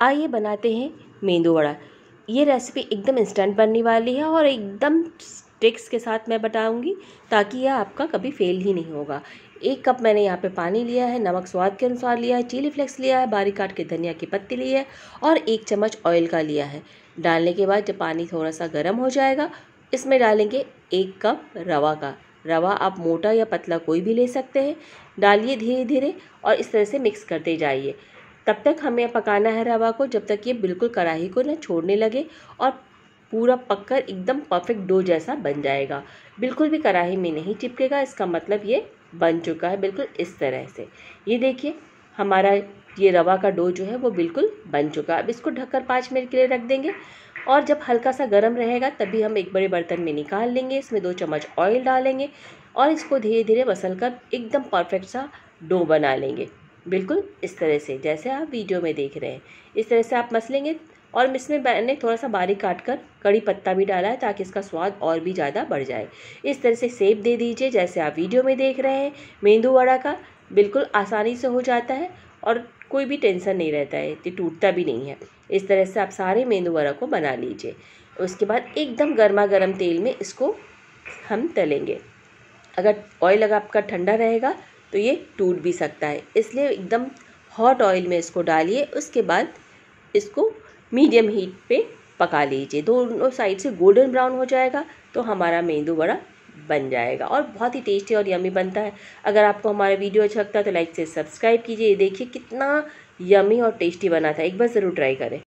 आइए बनाते हैं मेंदू वड़ा। ये रेसिपी एकदम इंस्टेंट बनने वाली है और एकदम ट्रिक्स के साथ मैं बताऊँगी ताकि यह आपका कभी फेल ही नहीं होगा। एक कप मैंने यहाँ पे पानी लिया है, नमक स्वाद के अनुसार लिया है चिली फ्लेक्स लिया है, बारीक काट के धनिया की पत्ती ली है और एक चम्मच ऑयल का लिया है। डालने के बाद जब पानी थोड़ा सा गर्म हो जाएगा, इसमें डालेंगे एक कप रवा का। रवा आप मोटा या पतला कोई भी ले सकते हैं। डालिए धीरे धीरे और इस तरह से मिक्स करते जाइए। तब तक हमें पकाना है रवा को, जब तक ये बिल्कुल कढ़ाई को ना छोड़ने लगे और पूरा पककर एकदम परफेक्ट डो जैसा बन जाएगा। बिल्कुल भी कढ़ाई में नहीं चिपकेगा, इसका मतलब ये बन चुका है बिल्कुल इस तरह से। ये देखिए, हमारा ये रवा का डो जो है वो बिल्कुल बन चुका है। अब इसको ढककर पाँच मिनट के लिए रख देंगे और जब हल्का सा गर्म रहेगा, तभी हम एक बड़े बर्तन में निकाल लेंगे, इसमें दो चम्मच ऑयल डालेंगे और इसको धीरे धीरे मसल कर एकदम परफेक्ट सा डो बना लेंगे। बिल्कुल, इस तरह से, जैसे आप वीडियो में देख रहे हैं। इस तरह से आप मसलेंगे और इसमें मैंने थोड़ा सा बारीक काट कर कड़ी पत्ता भी डाला है ताकि इसका स्वाद और भी ज़्यादा बढ़ जाए। इस तरह से सेब दे दीजिए, जैसे आप वीडियो में देख रहे हैं। मेंदू वड़ा का बिल्कुल आसानी से हो जाता है और कोई भी टेंशन नहीं रहता है, ये टूटता भी नहीं है। इस तरह से आप सारे मेंदू वड़ा को बना लीजिए। उसके बाद एकदम गर्मा गर्म तेल में इसको हम तलेंगे। अगर ऑयल अगर आपका ठंडा रहेगा तो ये टूट भी सकता है। इसलिए एकदम हॉट ऑयल में इसको डालिए, उसके बाद इसको मीडियम हीट पे पका लीजिए। दोनों साइड से गोल्डन ब्राउन हो जाएगा तो हमारा मेंदू बड़ा बन जाएगा और बहुत ही टेस्टी और यमी बनता है। अगर आपको हमारा वीडियो अच्छा लगता है तो लाइक से सब्सक्राइब कीजिए। देखिए कितना यमी और टेस्टी बना था। एक बार ज़रूर ट्राई करें।